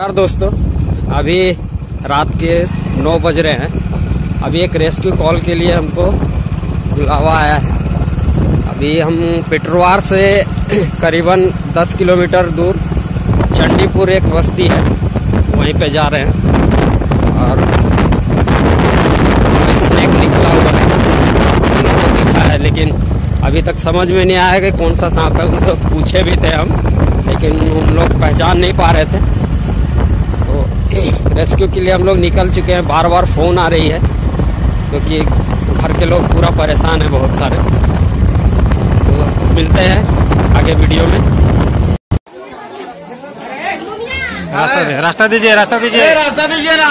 नमस्कार दोस्तों। अभी रात के नौ बज रहे हैं। अभी एक रेस्क्यू कॉल के लिए हमको बुलावा आया है। अभी हम पिटरवार से करीबन 10 किलोमीटर दूर चंडीपुर एक बस्ती है, वहीं पे जा रहे हैं। और स्नैक निकला हुआ है हम लोग को दिखा है, लेकिन अभी तक समझ में नहीं आया कि कौन सा सांप है, उनको पूछे भी थे हम, लेकिन हम लोग पहचान नहीं पा रहे थे। रेस्क्यू के लिए हम लोग निकल चुके हैं बार बार फ़ोन आ रही है क्योंकि घर के लोग पूरा परेशान है बहुत सारे तो मिलते हैं आगे वीडियो में रास्ता दे रास्ता दीजिए रास्ता दीजिए रास्ता दीजिए ना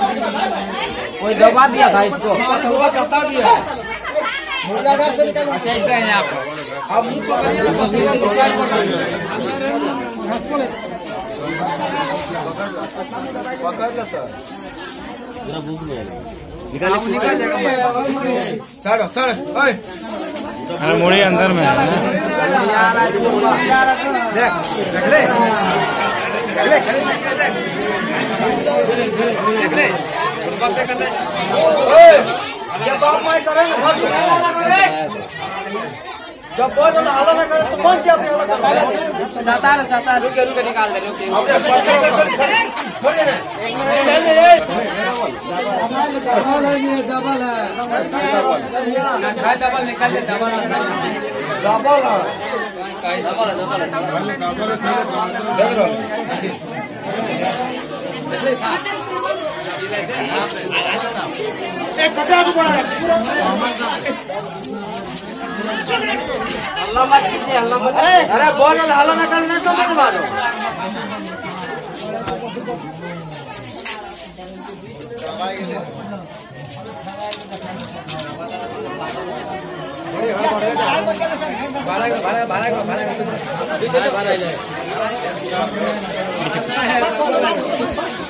कोई दबा दिया था इसको पथलवा चपता दिया अच्छा इसका है। यहाँ पर अब मुँह पकड़िए ना को साइड कर दीजिए पकड़ ले निकल जाएगा साइड साइड ओए। अरे मुड़ी अंदर में है। ओए जब बाप माई करे घर जब बोल ना हल्ला ना करे तो कौन चाहते हल्ला करे? जाता है जाता है रुके रुके निकाल दे रुके अपने पत्थर छोड़ देना खाए डबल निकाल दे डबल। डबल देख रहो हल्ला मत कीजिए हल्ला मत अरे बोल ना हल्ला ना करे ना समझ मारो ए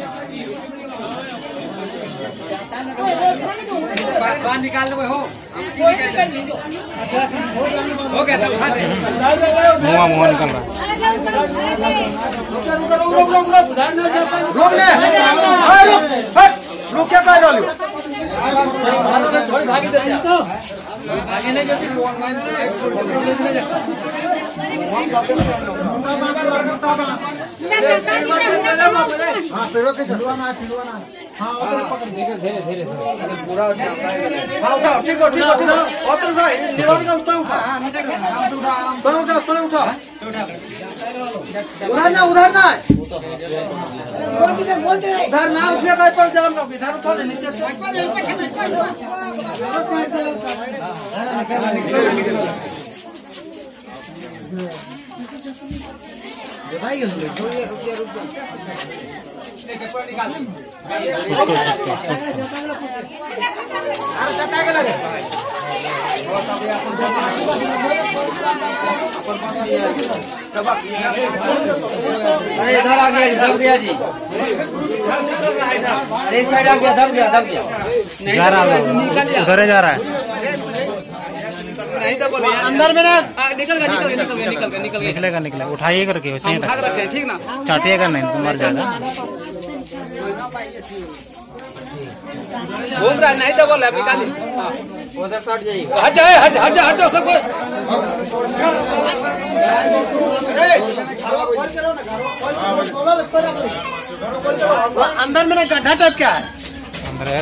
बाहर निकाल दे हो। हो गया मुआ मुआ निकल रहा रुक रुक रुक रुक रुक रुक ले। अरे रुक। रुक क्या कर रही हो? भागी आगे नहीं जाती। हाँ पेड़ों के चढ़वाना है पिलवाना है हाँ पूरा हाँ। उठाओ ठीक हो ठीक हो ठीक हो। और तो उठा निवार का उठा उठा तो उठा तो उठा उधर ना उधर ना। उधर ना उठेगा तो जन्म का इधर उठा ले नीचे से। इधर आ गया दब गया जी साइड आ गया दब गया दब गया रहा गया, है उधर जा रहा है अंदर में ना। हाँ, निकल गया निकल गया निकल गया निकल गया निकल गया निकलेगा निकलेगा। उठाइए करके वैसे ही रखे ठीक ना? चाटिएगा नहीं तो मर जाएगा। घूम रहा नहीं तो बोल निकाली उधर हट जाइए। हट जाए हट हट जा हट जाओ सबको अंदर में ना गड्ढा टाइप क्या है। अंदर है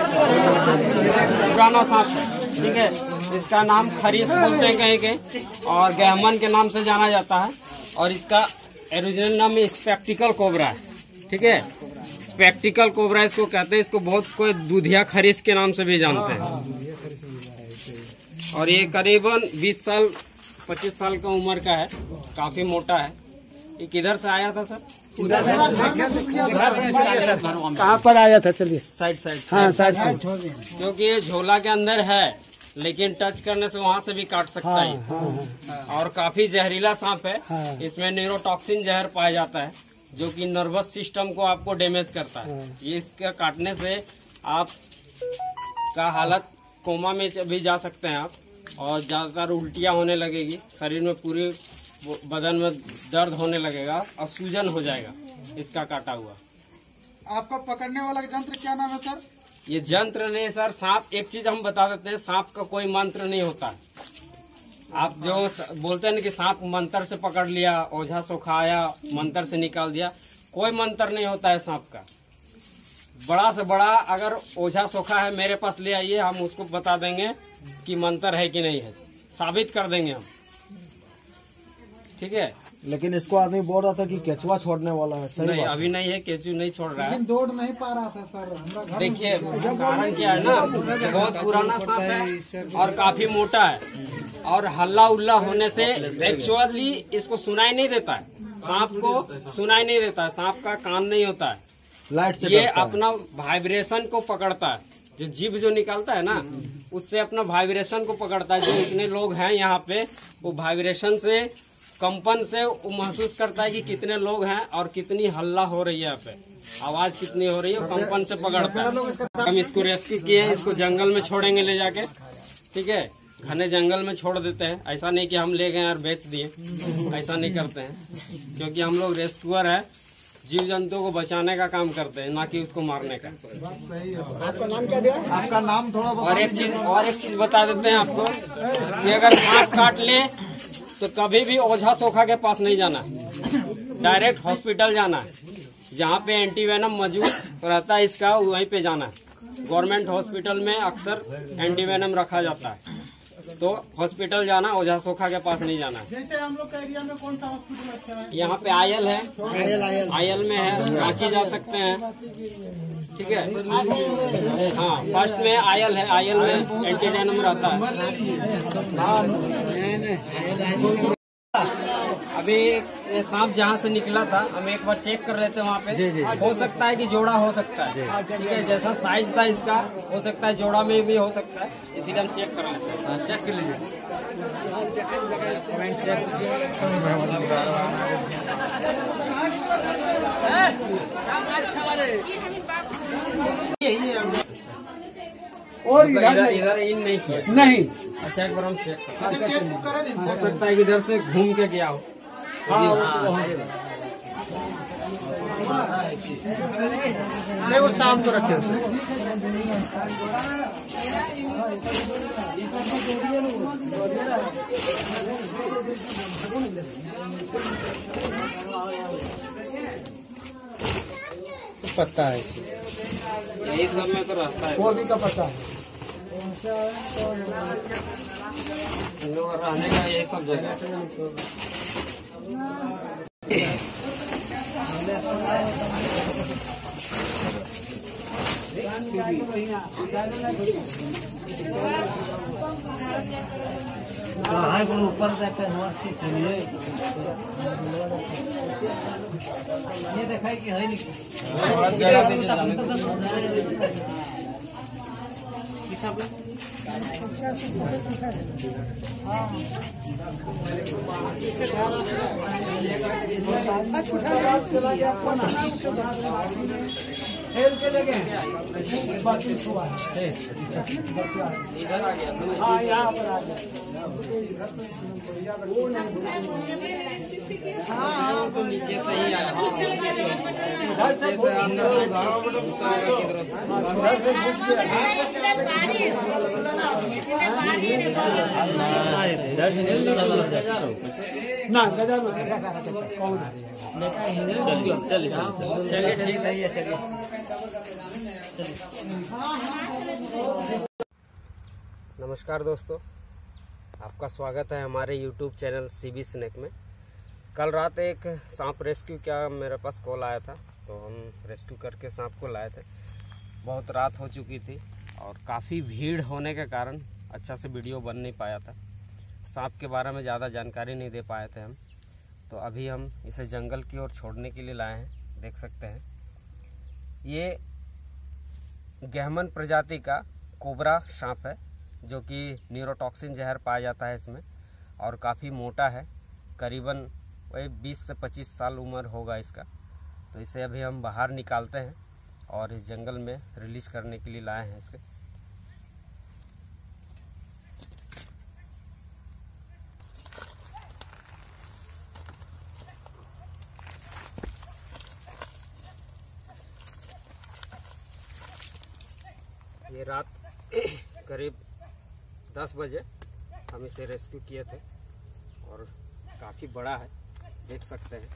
सांप। है ठीक है? इसका नाम खरीस बोलते हैं कहीं के। और गहमन के नाम से जाना जाता है। और इसका ओरिजिनल नाम स्पेक्टिकल कोबरा है ठीक है? स्पेक्टिकल कोबरा इसको कहते हैं। इसको बहुत कोई दूधिया खरीस के नाम से भी जानते हैं। और ये करीबन 20 साल 25 साल का उम्र का है। काफ़ी मोटा है। ये किधर से आया था सर? कहाँ पर आया था? चलिए। साइड साइड हाँ साइड। साइड क्योंकि ये झोला के अंदर है लेकिन टच करने से वहाँ से भी काट सकता हाँ, है हाँ, हाँ, और काफ़ी जहरीला सांप है। हाँ, इसमें न्यूरोटॉक्सिन जहर पाया जाता है जो कि नर्वस सिस्टम को आपको डैमेज करता है। ये इसका काटने से आप का हालत कोमा में भी जा सकते हैं आप और ज़्यादातर उल्टियाँ होने लगेगी। शरीर में पूरी वो बदन में दर्द होने लगेगा और सूजन हो जाएगा। इसका काटा हुआ। आपको पकड़ने वाला यंत्र क्या नाम है सर? ये यंत्र नहीं सर सांप। एक चीज़ हम बता देते हैं सांप का कोई मंत्र नहीं होता। आप जो बोलते हैं ना कि सांप मंत्र से पकड़ लिया ओझा सुखाया मंत्र से निकाल दिया कोई मंत्र नहीं होता है सांप का। बड़ा से बड़ा अगर ओझा सोखा है मेरे पास ले आइए हम उसको बता देंगे कि मंत्र है कि नहीं है। साबित कर देंगे हम। ठीक है? लेकिन इसको आदमी बोल रहा था कि केचुआ छोड़ने वाला है सही नहीं अभी नहीं है केचू नहीं छोड़ रहा है। लेकिन दौड़ नहीं पा रहा था सर। देखिए कारण क्या है ना बहुत पुराना सांप है और काफ़ी मोटा है। और हल्ला उल्ला होने से एक्चुअली इसको सुनाई नहीं देता है। सांप को सुनाई नहीं देता है। सांप का कान नहीं होता है। लाइट से ये अपना वाइब्रेशन को पकड़ता है। जो जीभ जो निकलता है ना उससे अपना वाइब्रेशन को पकड़ता है। जो इतने लोग हैं यहाँ पे वो वाइब्रेशन से कंपन से वो महसूस करता है कि कितने लोग हैं और कितनी हल्ला हो रही है यहाँ पे। आवाज़ कितनी हो रही है कंपन से पकड़ता है। हम इसको रेस्क्यू किए हैं इसको जंगल में छोड़ेंगे ले जाके। ठीक है? घने जंगल में छोड़ देते हैं। ऐसा नहीं कि हम ले गए और बेच दिए। ऐसा नहीं करते हैं। क्योंकि हम लोग रेस्क्यूअर है जीव जंतुओं को बचाने का काम करते हैं ना कि उसको मारने का। आपका नाम क्या दिया? आपका नाम थोड़ा और एक चीज़ और एक चीज़ बता देते हैं आपको कि अगर सांप काट ले तो कभी भी ओझा सोखा के पास नहीं जाना। डायरेक्ट हॉस्पिटल जाना। है जहाँ पे एंटीवेनम मौजूद रहता है इसका वहीं पे जाना। है गवर्नमेंट हॉस्पिटल में अक्सर एंटीवेनम रखा जाता है। तो हॉस्पिटल जाना ओझा सोखा के पास नहीं जाना। जैसे हम लोग का एरिया में कौन सा हॉस्पिटल अच्छा है? यहाँ पे आयल है। आयल में है रांची जा सकते हैं। ठीक है? हाँ फ़र्स्ट में आयल है। आयल में एंटीडेनम रहता है। अभी ये सांप जहाँ से निकला था हम एक बार चेक कर रहे थे वहाँ पे। हो सकता है कि जोड़ा हो सकता है। ठीक है जैसा साइज़ था इसका हो सकता है जोड़ा में भी हो सकता है। इसीलिए हम चेक कर रहे थे चेक कर लीजिए। और इधर इधर इन नहीं किया। नहीं। अच्छा एक बार हम चेक कर हो सकता है कि इधर से घूम के गया हो। नहीं वो शाम को रखे उसे। पत्ता है। यही सब में तो रहता है गोभी का पत्ता है। रहने का यही सब जगह है हाँ को ऊपर देखे हुआ चलिए जगह दीजिए जाने को। खेल के लगे बाकी सुबह इधर आ गया हाँ यहाँ पर आ गया नमस्कार दोस्तों आपका स्वागत है हमारे YouTube channel C B snack में। कल रात एक सांप रेस्क्यू क्या, मेरे पास कॉल आया था तो हम रेस्क्यू करके सांप को लाए थे। बहुत रात हो चुकी थी और काफ़ी भीड़ होने के कारण अच्छा से वीडियो बन नहीं पाया था। सांप के बारे में ज़्यादा जानकारी नहीं दे पाए थे हम। तो अभी हम इसे जंगल की ओर छोड़ने के लिए लाए हैं, देख सकते हैं। ये गहमन प्रजाति का कोबरा सांप है, जो कि न्यूरोटॉक्सिन जहर पाया जाता है इसमें और काफ़ी मोटा है, करीबन वही 20 से 25 साल उम्र होगा इसका। तो इसे अभी हम बाहर निकालते हैं और इस जंगल में रिलीज़ करने के लिए लाए हैं इसके। ये रात करीब 10 बजे हम इसे रेस्क्यू किए थे और काफ़ी बड़ा है। देख सकते हैं।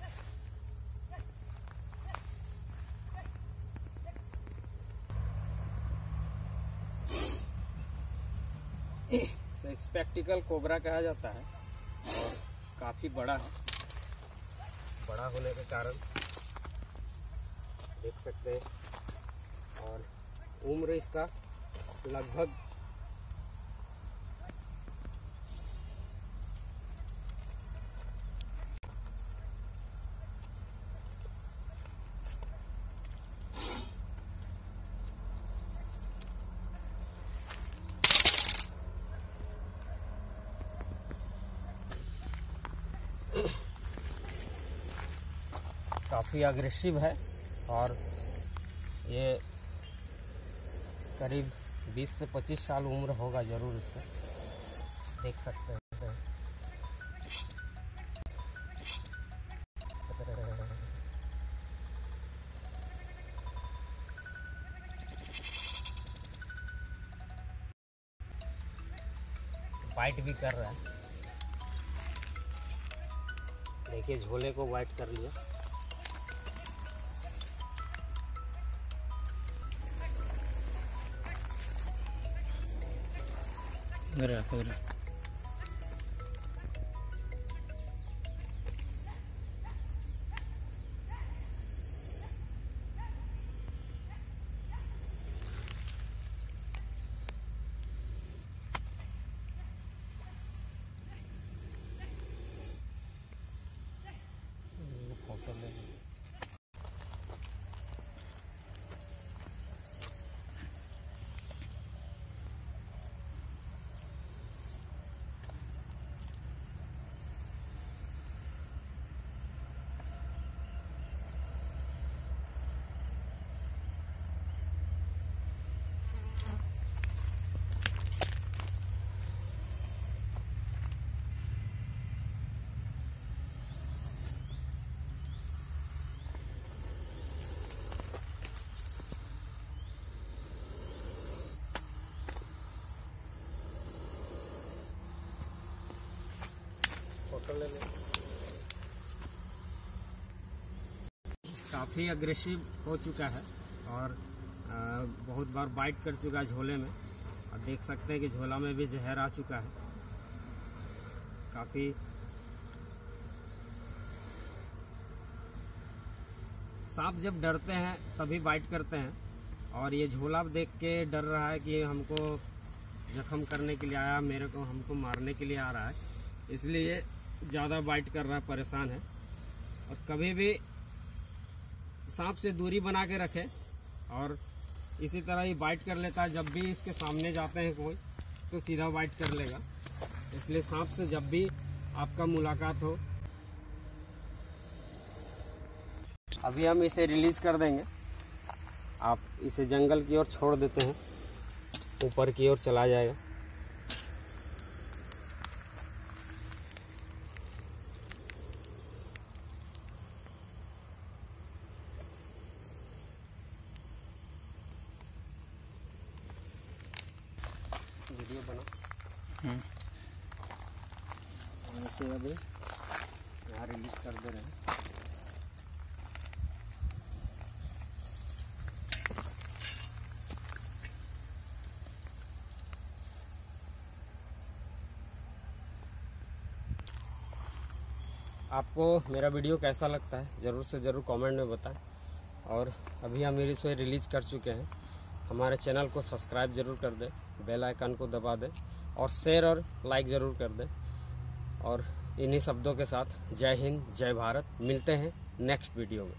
स्पेक्टिकल कोबरा कहा जाता है और काफ़ी बड़ा है। बड़ा होने के कारण देख सकते हैं। और उम्र इसका लगभग काफ़ी अग्रेसिव है और ये करीब 20 से 25 साल उम्र होगा ज़रूर इसका। देख सकते हैं। वाइट भी कर रहा है। देखिए, झोले को वाइट कर लिया। घर रखो काफ़ी अग्रेसिव हो चुका है और बहुत बार बाइट कर चुका है झोले में। और देख सकते हैं कि झोला में भी जहर आ चुका है। काफ़ी सांप जब डरते हैं, तभी बाइट करते हैं। और ये झोला देख के डर रहा है कि हमको जख्म करने के लिए आया, मेरे को हमको मारने के लिए आ रहा है। इसलिए ज़्यादा बाइट कर रहा है परेशान है। और कभी भी सांप से दूरी बना के रखें और इसी तरह ही बाइट कर लेता है, जब भी इसके सामने जाते हैं कोई तो सीधा बाइट कर लेगा। इसलिए सांप से जब भी आपका मुलाकात हो, अभी हम इसे रिलीज़ कर देंगे। आप इसे जंगल की ओर छोड़ देते हैं, ऊपर की ओर चला जाएगा वीडियो बना ऐसे अभी यहाँ रिलीज़ कर दे रहे। हैं आपको मेरा वीडियो कैसा लगता है, ज़रूर से ज़रूर कमेंट में बताएँ। और अभी हम मेरी इसे रिलीज़ कर चुके हैं। हमारे चैनल को सब्सक्राइब ज़रूर कर दें बेल आइकन को दबा दें, और शेयर और लाइक ज़रूर कर दें। और इन्हीं शब्दों के साथ जय हिंद जय भारत मिलते हैं नेक्स्ट वीडियो में।